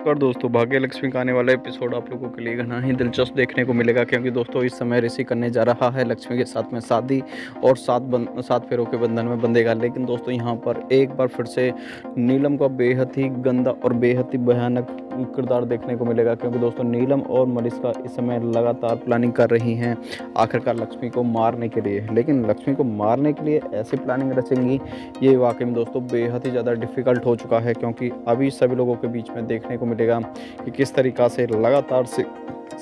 और दोस्तों, भाग्य लक्ष्मी का आने वाला एपिसोड आप लोगों के लिए घना ही दिलचस्प देखने को मिलेगा, क्योंकि दोस्तों, इस समय ऋषि करने जा रहा है लक्ष्मी के साथ में शादी और सात बन, सात फेरों के बंधन में बंधेगा लेकिन दोस्तों, यहाँ पर एक बार फिर से नीलम का बेहद ही गंदा और बेहद ही भयानक किरदार देखने को मिलेगा क्योंकि दोस्तों नीलम और मलिश्का इस समय लगातार प्लानिंग कर रही हैं आखिरकार लक्ष्मी को मारने के लिए। लेकिन लक्ष्मी को मारने के लिए ऐसी प्लानिंग रचेंगी, ये वाकई में दोस्तों बेहद ही ज़्यादा डिफ़िकल्ट हो चुका है क्योंकि अभी सभी लोगों के बीच में देखने को मिलेगा कि किस तरीक़ा से लगातार से,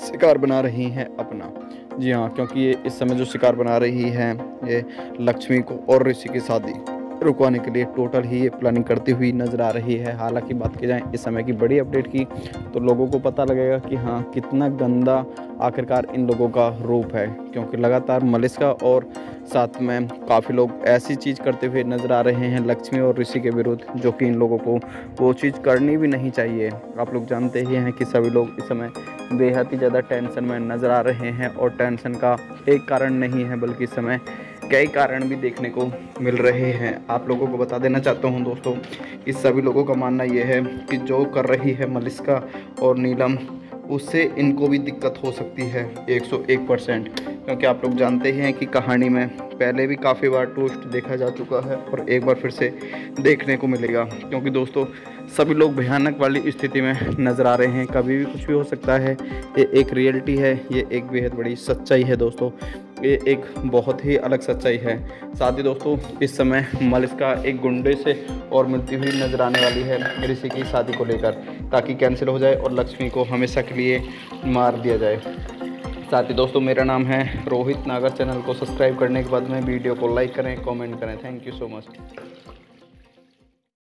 शिकार बना रही हैं अपना। जी हाँ क्योंकि ये इस समय जो शिकार बना रही हैं, ये लक्ष्मी को और ऋषि की शादी। रुकवाने के लिए टोटल ही ये प्लानिंग करती हुई नज़र आ रही है। हालाँकि बात की जाए इस समय की बड़ी अपडेट की तो लोगों को पता लगेगा कि हाँ कितना गंदा आखिरकार इन लोगों का रूप है, क्योंकि लगातार मलिश्का और साथ में काफ़ी लोग ऐसी चीज़ करते हुए नज़र आ रहे हैं, लक्ष्मी और ऋषि के विरुद्ध, जो कि इन लोगों को वो चीज़ करनी भी नहीं चाहिए। आप लोग जानते ही हैं कि सभी लोग इस समय बेहद ही ज़्यादा टेंशन में नज़र आ रहे हैं, और टेंशन का एक कारण नहीं है, बल्कि इस समय कई कारण भी देखने को मिल रहे हैं। आप लोगों को बता देना चाहता हूँ दोस्तों, कि सभी लोगों का मानना यह है कि जो कर रही है मलिश्का और नीलम, उससे इनको भी दिक्कत हो सकती है 101 परसेंट। क्योंकि आप लोग जानते ही हैं कि कहानी में पहले भी काफ़ी बार टूस्ट देखा जा चुका है और एक बार फिर से देखने को मिलेगा। क्योंकि दोस्तों, सभी लोग भयानक वाली स्थिति में नज़र आ रहे हैं। कभी भी कुछ भी हो सकता है, ये एक रियलिटी है, ये एक बेहद बड़ी सच्चाई है दोस्तों। ये एक बहुत ही अलग सच्चाई है। साथ ही दोस्तों, इस समय मलिश्का एक गुंडे से और मिलती हुई नज़र आने वाली है ऋषि की शादी को लेकर, ताकि कैंसिल हो जाए और लक्ष्मी को हमेशा के लिए मार दिया जाए। साथ ही दोस्तों, मेरा नाम है रोहित। नागर चैनल को सब्सक्राइब करने के बाद में वीडियो को लाइक करें, कमेंट करें। Thank you so much